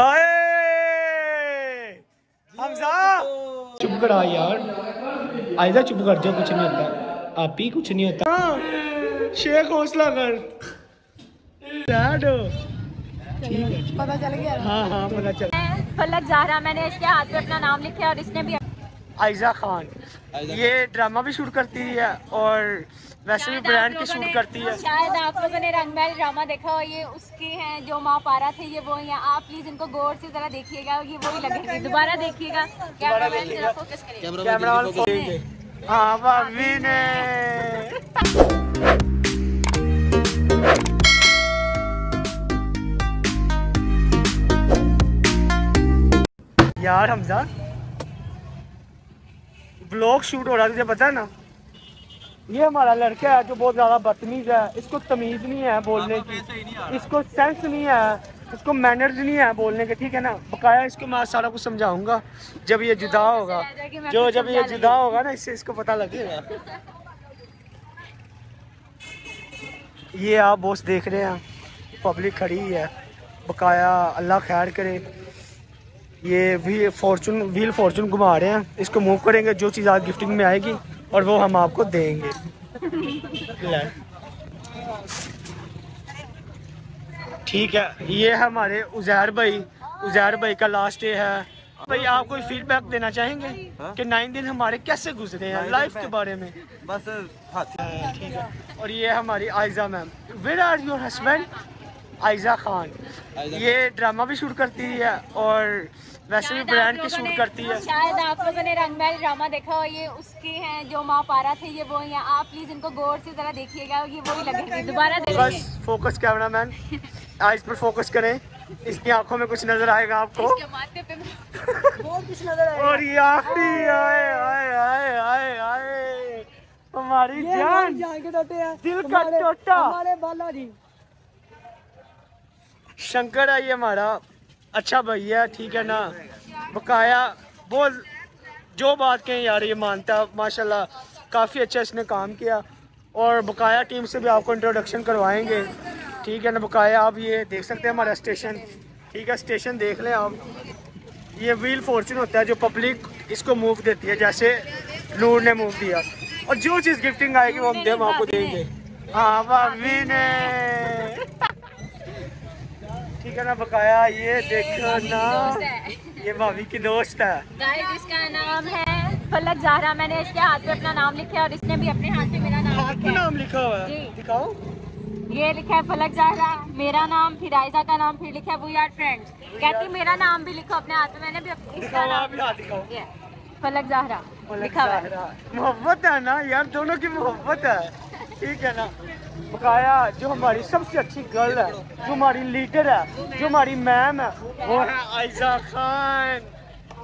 हाय हमजा! चुप करा यार। आयजा चुप कर जाओ कुछ नहीं होता। आप ही कुछ नहीं होता। शेख हौसला कर। डैड पता चल गया। हाँ हाँ पता चल। फलक जहरा मैंने इसके हाथ पे अपना नाम लिखा और इसने भी आयजा खान। ये ड्रामा भी शूट करती है और वैसे भी ब्रांड की शूट करती है। शायद आप लोगों ने रंगमहल ड्रामा देखा हो ये उसके हैं जो माँ पारा थे ये वो हैं आप प्लीज़ इनको गौर से जरा देखिएगा ये वही लगेगी। दोबारा देखिएगा। फोकस करिए। कैमरा वाले हाँ भाभी ने यार हमजा। ब्लॉग शूट हो रहा है तुझे पता है ना? ये हमारा लड़का है जो बहुत ज़्यादा बदतमीज है। इसको तमीज नहीं है बोलने की। इसको सेंस नहीं है। इसको मैनर्स नहीं है बोलने के ठीक है ना? बकाया इसको मैं सारा कुछ समझाऊँगा जब ये जुदा होगा। जो जब ये जुदा होगा ना इससे इसको पता लगेगा। ये आप बॉस देख रहे हैं पब्लिक खड़ी है। बकाया अल्लाह खैर करे। ये व्हील फॉर्चून व्हील फॉर्चून घुमा रहे हैं। इसको मूव करेंगे जो चीज़ आज गिफ्टिंग में आएगी। और वो हम आपको देंगे। ठीक है ये हमारे उजैर भाई उजैर भाई का लास्ट डे है। भाई आप कोई फीडबैक देना चाहेंगे कि नाइन दिन हमारे कैसे गुजरे हैं लाइफ के बारे में? बस ठीक है। और ये हमारी Ayza ma'am. Where are your husband Ayza Khan. ये ड्रामा भी शूट करती है और वैसे भी ब्रांड की शूट करती है। शायद आप लोगों ने रंगमहल ड्रामा देखा हो ये उसके हैं जो माँ पारा थे ये वो हैं। आप प्लीज़ इनको गौर से जरा देखिएगा ये वही लगेगी। दोबारा देखिए। बस फोकस कैमरा मैन आइज़ पर फोकस करें। इसकी आँखों में कुछ नज़र आएगा आपको। इसके माथे पे बहुत कुछ नज़र आएगा। और ये आखिरी आए आए आए। आए आए हमारी जान। जान के टोटे दिल का टोटा। हमारे बाला जी शंकर है ये हमारा अच्छा भैया ठीक है ना? बकाया। बोल, जो बात कहें यार, ये मानता, माशाल्लाह, काफ़ी अच्छा इसने काम किया। और बकाया टीम से भी आपको इंट्रोडक्शन करवाएँगे। ठीक है ना, बकाया आप ये देख सकते हैं हमारा स्टेशन ठीक है स्टेशन देख लें आप। ये व्हील फॉर्चून होता है जो पब्लिक इसको मूव देती है, जैसे नूर ने मूव दिया। और जो चीज़ गिफ्टिंग आएगी वो हम दे आपको देंगे। हाँ भाभी ने ठीक है ना बकाया ये देखो ना। ये भाभी की दोस्त है। गाइस इसका नाम है फलक जहरा मैंने इसके हाथ पे अपना नाम लिखा है और इसने भी अपने हाथ पे मेरा नाम हाथ पे नाम लिखा हुआ है। दिखाओ। ये लिखा है फलक जहरा मेरा नाम फिर आयजा का नाम फिर लिखा है वी आर फ्रेंड्स कहती मेरा नाम भी लिखो अपने हाथ में मैंने भी इसका नाम फलक जहरा लिखा हुआ मोहब्बत है ना? यार दोनों की मोहब्बत है। ठीक है ना? बकाया जो हमारी सबसे अच्छी गर्ल है जो हमारी लीडर है जो हमारी मैम है वो है Aiza Khan.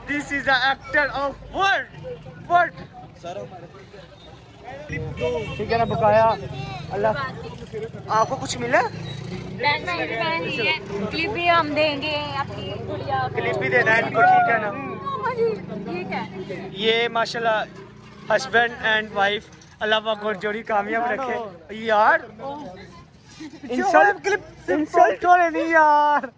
This is actor of world world ठीक है ना बकाया? अल्लाह। आपको कुछ मिला? है। क्लिप भी हम देंगे क्लिप भी देना है इनको ठीक है ना? ये क्या है। ये माशाल्लाह हस्बैंड एंड वाइफ अल्लाह पाक और जोड़ी कामयाब रखे। यार इंसल्ट क्लिप इंसल्ट हो रही नहीं यार।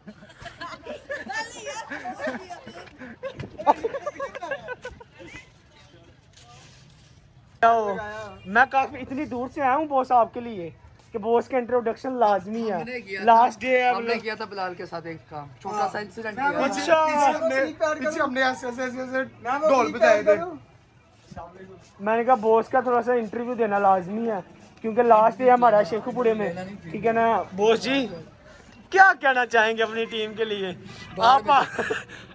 मैं काफ़ी इतनी दूर से आया हूँ बॉस आपके लिए कि बॉस का इंट्रोडक्शन लाजमी है। लास्ट डे हमने किया था बिलाल के साथ एक काम। छोटा सा इंसिडेंट अच्छा। हमने ऐसे ऐसे ऐसे ऐसे ढोल बजाए थे। मैंने कहा बॉस का थोड़ा सा इंटरव्यू देना लाजमी है क्योंकि लास्ट डे हमारा शेखुपुरे में ठीक है ना? बोस जी क्या कहना चाहेंगे अपनी टीम के लिए? आप आ,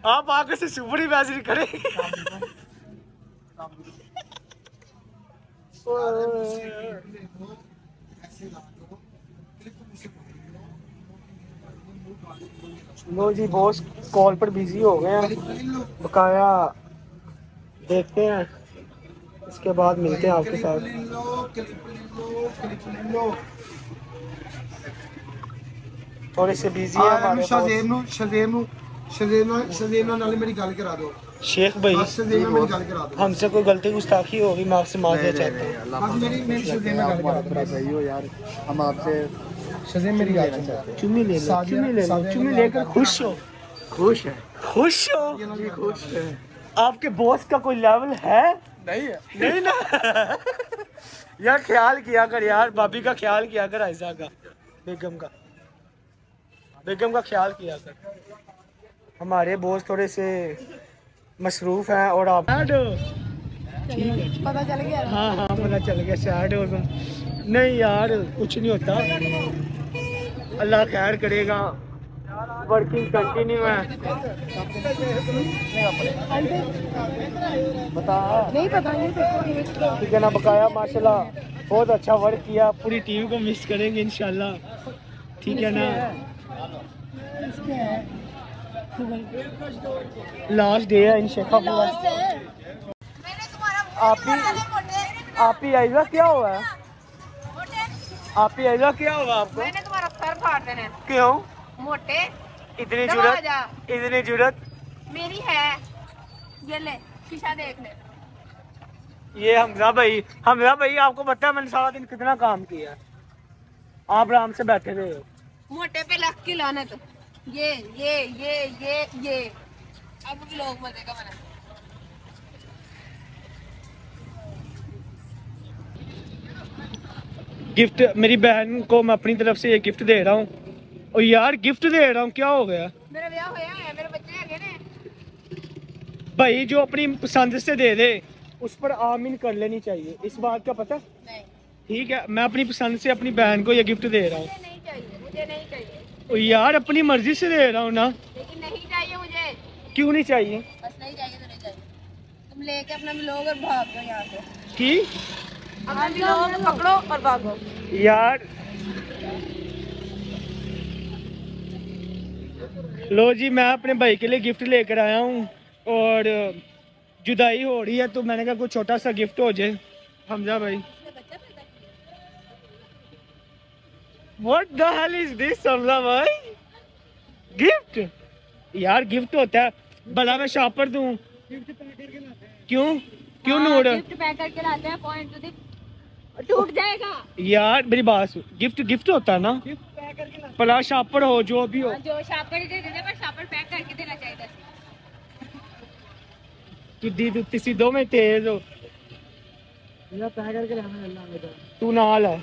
आप आगे से सुपर ही वैसे करें। लो जी बॉस कॉल पर बिज़ी हो गए हैं। बकाया देखते हैं। इसके बाद मिलते हैं आपके साथ। थोड़े से बिज़ी है नु नु मेरी गल करा दो। शेख भाई हमसे कोई गलती गुस्ताखी होगी मैं आपसे माफ़ी चाहता हूँ। हम आपसे मेरी गल चुम्मी ले चुम्मी ले चुम्मी लेकर खुश हो। खुश है। खुश हो? खुश है। आपके बॉस का कोई लेवल है? नहीं है। नहीं ना। यार ख्याल किया कर यार भाभी का ख्याल किया कर ऐसा का बेगम का। बेगम का ख्याल किया कर। हमारे बॉस थोड़े से मसरूफ हैं और आप पता चल गया। हाँ हाँ पता चल गया सैड हो तुम। नहीं यार कुछ नहीं होता। अल्लाह खैर करेगा। वर्किंग कंटिन्यू है। बता। नहीं पता नहीं ठीक है ना बकाया माशाल्लाह। बहुत अच्छा वर्क किया। पूरी टीम को मिस करेंगे इंशाल्लाह। ठीक है ना? लास्ट डे है इन शेखा पूरा आप ही आप ही आइजा क्या हुआ? है आप ही आइजा क्या हुआ आपको? मैंने तुम्हारा सर फाड़ देना। क्यों? मोटे। इतनी ज़रूरत इतनी ज़रूरत? मेरी है। ये ले शीशा देख ले। ये हमजा भाई हमजा भाई आपको पता है मैंने सारा दिन कितना काम किया आप आराम से बैठे रहे हो। मोटे पे लग की लानत ये ये ये ये ये। अब भी लोग मज़े का बना गिफ्ट मेरी बहन को मैं अपनी तरफ़ से ये गिफ्ट दे रहा हूँ। और यार गिफ्ट दे रहा हूँ क्या हो गया मेरा ब्याह होया है मेरे बच्चे हैगे ने भाई जो अपनी पसंद से दे दे उस पर आमीन कर लेनी चाहिए इस बात का पता नहीं ठीक है मैं अपनी पसंद से अपनी बहन को ये गिफ्ट दे रहा हूँ यार अपनी मर्ज़ी से दे रहा हूँ ना लेकिन नहीं चाहिए मुझे क्यों नहीं चाहिए बस नहीं चाहिए तो नहीं चाहिए तुम लेके अपना मिलोग और भाग दो यहाँ से कि अपना मिलोग पकड़ो और भागो यार लो जी मैं अपने भाई के लिए गिफ्ट लेकर आया हूँ और जुदाई हो रही है तो मैंने कहा कोई छोटा सा गिफ्ट हो जाए। हमजा भाई? The hell is this Hamza भाई? गिफ्ट यार गिफ्ट होता है। भला मैं शॉपर दूँ। क्यों? क्यों नूर? गिफ्ट पैक करके लाते हैं पॉइंट टूट जाएगा। यार मेरी बात गिफ्ट गिफ्ट होता है ना? भला शॉपर हो जो भी हो जो शापर दे देते पर शापर पैक करके देना चाहिए तू दी दुत्ती सी दो में तेज हो तू नाल है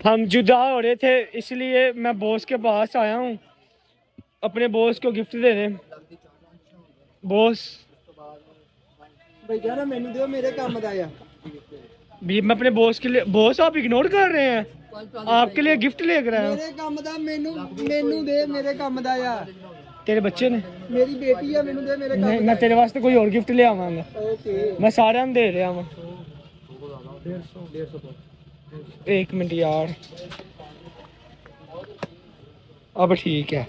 हम जुदा हो रहे थे इसलिए मैं बॉस के पास आया हूँ अपने बॉस को गिफ्ट देने बॉस मैं अपने बॉस के लिए बॉस आप इग्नोर कर रहे हैं? आपके लिए गिफ्ट लेकर आया मेरे काम दा मेनू मेनू दे मेरे काम दा या तेरे बच्चे ने? मेरी बेटी है मेनू दे मेरे काम नहीं मैं तेरे वास्ते कोई और गिफ्ट ले आवांगा। ओके। मैं सारे हम दे रहा हूँ 150 150 एक मिनट यार। अब ठीक है।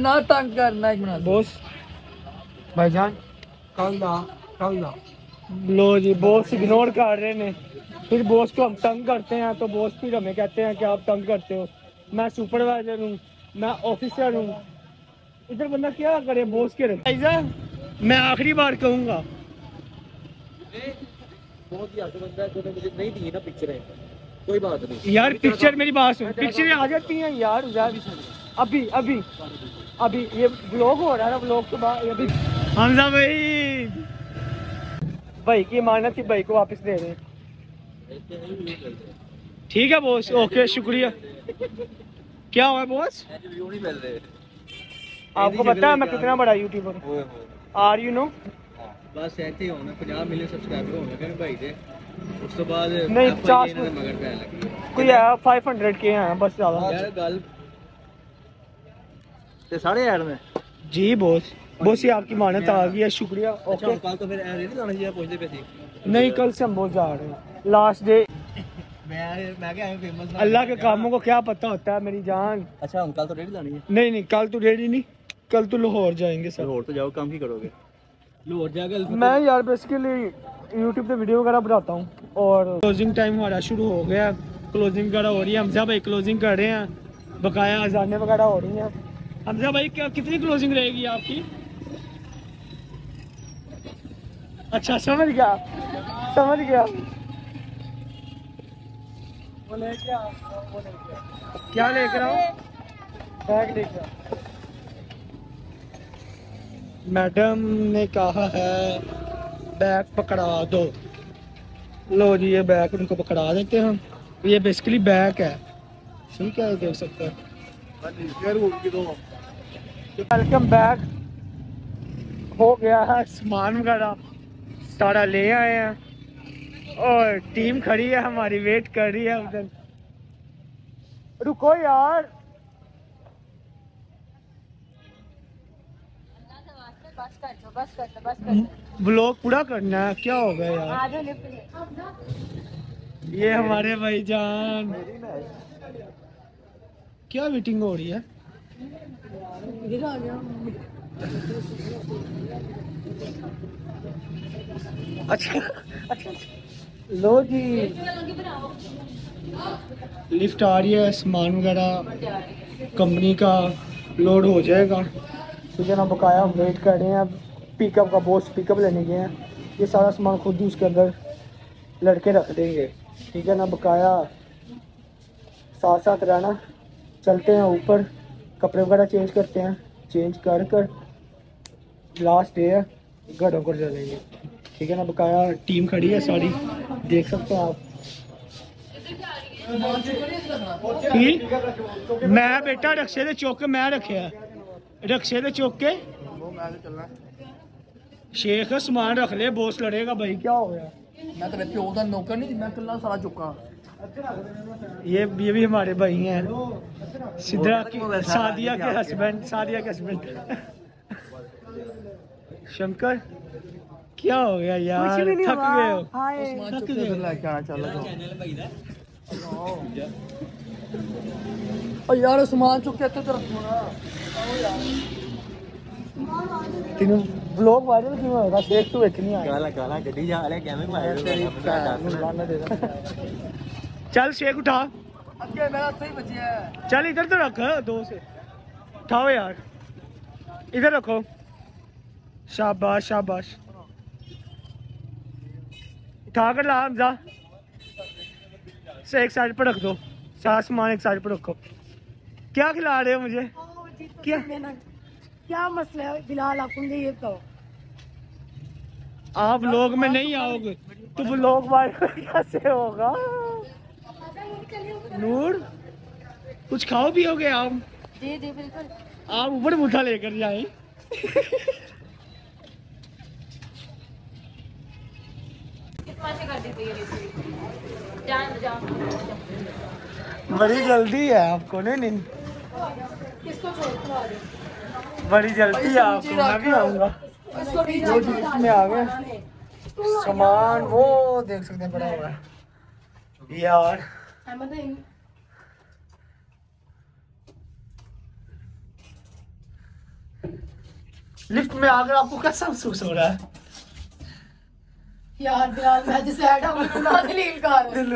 ना तंग करना एक मिनट। बॉस भाईजान कल दा। लो जी बॉस इग्नोर कर रहे ने। फिर बॉस को हम तंग करते हैं तो बॉस फिर हमें कहते हैं कि आप तंग करते हो। मैं सुपरवाइजर हूँ मैं ऑफिसर हूँ। इधर बंदा क्या करे बॉस के मैं आखिरी बार कहूँगा। बहुत ही आगे बंदा है जो मुझे नहीं दी ना पिक्चर है। कोई बात नहीं। यार पिक्चर मेरी बात सुन। पिक्चर आ जाती है यार यार अभी अभी अभी ये ब्लॉग हो रहा है ना ब्लॉग के बाद अभी हमजा भाई भाई की मानत थी भाई को वापस दे रहे हैं ठीक है बॉस ओके शुक्रिया क्या हुआ बॉस व्यू नहीं मिल रहे आपको पता है मैं कितना बड़ा यूट्यूबर आर यू नो ਬਸ ਇੱਥੇ ਹੋਣਾ 50 ਮਿਲੀਅਨ ਸਬਸਕ੍ਰਾਈਬਰ ਹੋਣ ਲੱਗੇ ਨੇ ਭਾਈ ਦੇ ਉਸ ਤੋਂ ਬਾਅਦ ਨਹੀਂ, FIA ਪਚਾਸ ਇਹਨਾਂ ਦੇ ਮਗਰ ਪੈਣ ਲੱਗੀ ਹੈ। कोई है फाइव हंड्रेड के हैं बस ज़्यादा ਯਾਰ ਗੱਲ ਤੇ ਸਾਰੇ ਐਡ ਨੇ जी बॉस बहुत सी आपकी मान्यता आ गई है शुक्रिया। अच्छा, ओके कल तो फिर नहीं पहुँचते पे थे। नहीं कल से हम बहुत जा रहे हैं। लास्ट डे मैं अल्लाह के कामों को क्या पता होता है मेरी जान। अच्छा हम कल तो रेडी जानी है। नहीं नहीं कल तो रेडी नहीं। कल तो लाहौर जाएँगे सर। लाहौर तो जाओ काम ही करोगे? लाहौर जाकर मैं यार बेसिकली यूट्यूब पे वीडियो वगैरह बनाता हूँ। और क्लोजिंग टाइम हमारा शुरू हो गया। क्लोजिंग वगैरह हो रही है। हमजा भाई क्लोजिंग कर रहे हैं। बकाया अजाने वगैरह हो रही हैं। हमजा भाई क्या कितनी क्लोजिंग रहेगी आपकी? अच्छा समझ गया। समझ गया। क्या लेकर आओ बैग लेकर मैडम ने कहा है, बैग पकड़ा दो। लो जी, ये बैग उनको पकड़ा देते हैं। हम ये बेसिकली बैग है। ठीक है, देख सकते हैं। वेलकम बैग हो गया है, सामान वगैरह। सारा ले आए हैं। और टीम खड़ी है, हमारी वेट कर रही है उधर। रुको यार। ब्लॉग पूरा करना है, क्या हो गया यार? ये हमारे भाईजान। क्या मीटिंग हो रही है? अच्छा अच्छा लो जी। लिफ्ट आ रही है सामान वगैरह कंपनी का लोड हो जाएगा। ठीक है ना बकाया हम वेट कर रहे हैं पिकअप का बॉस पिकअप लेने गए हैं। ये सारा सामान खुद ही उसके अंदर लड़के रख देंगे। ठीक है ना बकाया साथ साथ रहना। चलते हैं ऊपर कपड़े वगैरह चेंज करते हैं। चेंज कर कर लास्ट डे है घरों को चलेंगे। ठीक है ना बकाया टीम खड़ी है सारी देख सकते हैं आप की मैं बेटा रक्शे दे चौके मैं रखे रक्शे दे चौके शेख समान रख ले बॉस लड़ेगा भाई क्या हो गया ਮੈਂ ਤੇਰੇ ਪਿਓ ਦਾ ਨੌਕਰ ਨਹੀਂ ਮੈਂ ਕੱਲਾ ਸਾਰਾ ਚੁੱਕਾ ये ये भी हमारे भाई हैं सिद्रा की सादिया के हस्बैंड सादिया के हस्बैंड शंकर क्या हो गया यार? थक गए हो। थक गए यार उस्मान चुप कहते तेरा ब्लॉग वायरल क्यों होगा शेख तू एक नहीं आया। गाला गाला गड्डी जा रहा है कैमरे वायरल चल शेख उठा। अगे मेरा सही बचिया है। चल इधर तो रख दो से। उठाओ यार। इधर रखो। शाबाश शाबाश। उठा कर ला हमजा से एक साइड पर रख दो। सारा सामान एक साइड पर रखो। क्या खिला रहे हो मुझे? क्या? क्या मसला है? बिलाल आप मुझे ये कहो आप लोग में नहीं आओगे। तो वो लोग कैसे होगा? नूर कुछ खाओ पियोगे आप? जी जी बिल्कुल। आप ऊपर मुठा लेकर जाए कितना से कर दीजिए ये रेसिपी जान जाओ बड़ी जल्दी है आपको, नहीं नहीं। बड़ी जल्दी है आपको, मैं भी आऊँगा। वो जीप में आ गए। सामान, वो देख सकते हैं, पड़ा हुआ है। यार लिफ्ट में आकर आपको कैसा महसूस हो रहा है? यार बिलाल मैं जिसे ना कर दिल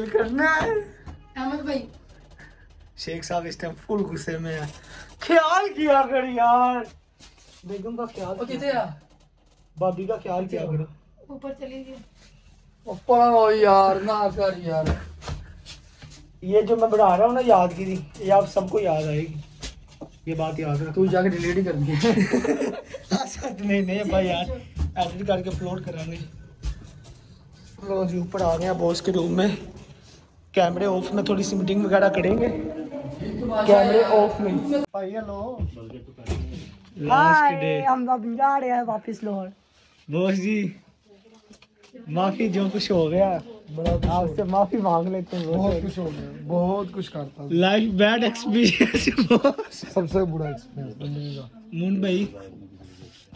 में करना है। अहमद भाई। शेख साहब इस टाइम फुल गुस्से में है। ख्याल किया कर यार। बेगम का ख्याल का ख्याल किया ऊपर चली गई। ऊपर ओ यार ना कर यार। ये जो मैं बना रहा हूँ ना याद की ये आप सबको याद आएगी। ये बात याद रख तू जाके डिलीट ही करनी हाँ, नहीं नहीं भाई यार। एडिट करके अपलोड करांगे लो जी ऊपर आ गए हैं बॉस के रूम में। कैमरे ऑफ़ में थोड़ी सी मीटिंग वगैरह करेंगे। कैमरे ऑफ़ में। भाई हेलो लास्ट डे हम अब जा रहे हैं वापस लाहौर। बॉस जी माफ़ी जो कुछ हो गया। आपसे माफ़ी मांग लेते हैं बहुत कुछ हो गया बहुत कुछ करता लाइफ बैड एक्सपीरियंस सबसे बुरा एक्सपीरियंस मुन भाई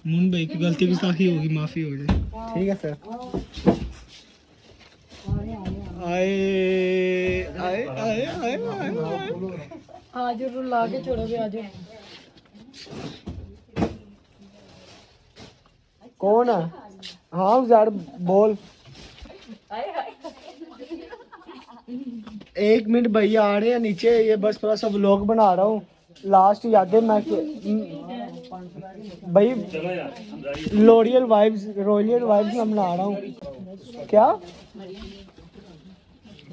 मुन भाई की गलती गुस्ताखी होगी माफ़ी हो जाए। ठीक है सर आए आए आए आए आए। आज रुला के छोड़ोगे आज। कौन है? हाँ यार बोल। एक मिनट भैया आ रहे हैं नीचे ये बस थोड़ा सा व्लॉग बना रहा हूँ। लास्ट यादें मैं भाई लोरियल वाइब्स रॉयल वाइब्स में बना रहा हूँ। क्या?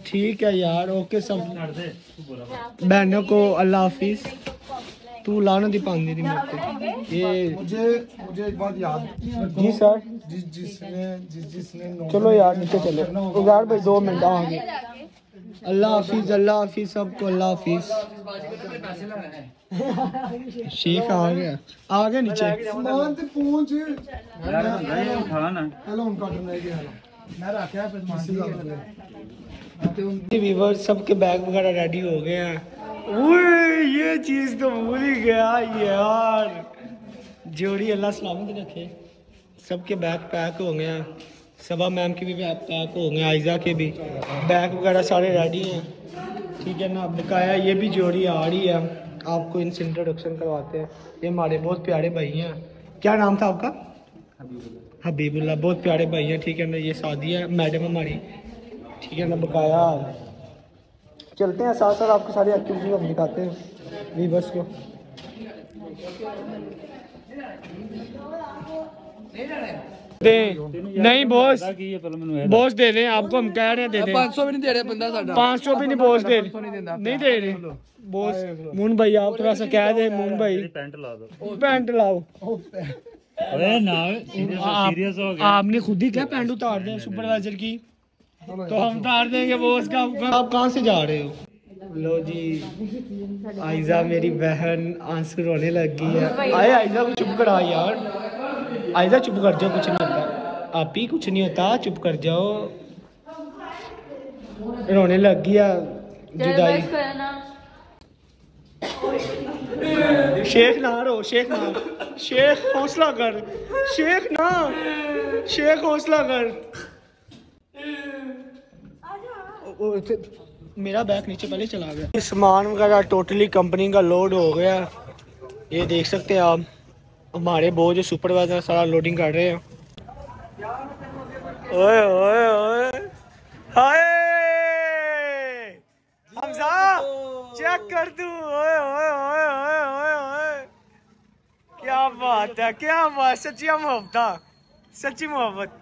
ठीक है यार ओके सब बहनों को अल्लाह हाफिज तू लाना दी पानी दी मेरे। ये मुझे मुझे एक बात याद जी सर जिस जिसने जिस जिसने चलो यार नीचे चले यार भाई दो मिनट आ गए अल्लाह हाफिज अल्लाह हाफिज सबको अल्लाह हाफिज शेख आ गया आ गया नीचे समान ते पहुँच हेलो उनका करना है कि मैं रखा फिर मान वीवर सबके बैग वगैरह रेडी हो गए हैं। ओए ये चीज़ तो भूल ही गया यार। जोड़ी अल्लाह सलामत रखे। सबके बैग पैक हो गए हैं। सबा मैम के भी बैग पैक हो गए हैं आयजा के भी। बैग वगैरह सारे रेडी हैं। ठीक है ना बकाया ये भी जोड़ी आ रही है। आपको इनसे इंट्रोडक्शन करवाते हैं। ये हमारे बहुत प्यारे भाई हैं। क्या नाम था आपका? हबीबुल्ला। बहुत प्यारे भाई हैं। ठीक है ना ये शादी है मैडम हमारी। ठीक है ना बकाया चलते हैं साथ साथ आपको सारी एक्टिविटीज़ हम दिखाते हैं वीवर्स को। दे नहीं बॉस बॉस दे रहे आपको हम कह रहे हैं दे दें। 500 भी नहीं दे रहे बंदा साडा 500 भी नहीं बॉस दे नहीं दे रहे। बॉस मून भाई आप थोड़ा सा कह दे मून भाई। पैंट ला दो। पैंट लाओ। अरे ना आप, आपने खुद ही क्या पैंट उतार दें सुपरवाइजर की? तो हम उतार देंगे बॉस का आप कहाँ से जा रहे हो? लो जी आयजा मेरी बहन आँसू रोने लग गई है। आए आयजा को चुप करा यार। आयजा चुप कर जाओ कुछ नहीं होता। आप ही कुछ नहीं होता चुप कर जाओ। रोने लग गई है जुदाई शेख ना रो शेख ना। शेख हौसला कर शेख ना। शेख हौसला कर। मेरा बैग नीचे पहले चला गया। सामान वगैरह टोटली कंपनी का लोड हो गया। ये देख सकते हैं आप, हमारे वो जो सुपरवाइजर सारा लोडिंग कर रहे हैं। ओए ओए ओए। हाय! हमजा चेक कर ओए ओए ओए ओए ओए ओए। क्या बात है, क्या बात सच्ची मोहब्बत सच्ची मोहब्बत।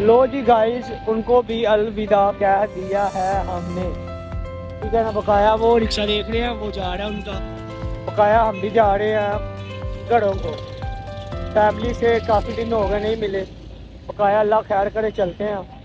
लो जी गाइस उनको भी अलविदा कह दिया है हमने। ठीक है ना, बकाया वो रिक्शा देख रहे हैं, वो जा रहा है उनका। बकाया हम भी जा रहे हैं घरों को। फैमिली से काफ़ी दिन हो गए नहीं मिले। बकाया अल्लाह खैर करे, चलते हैं।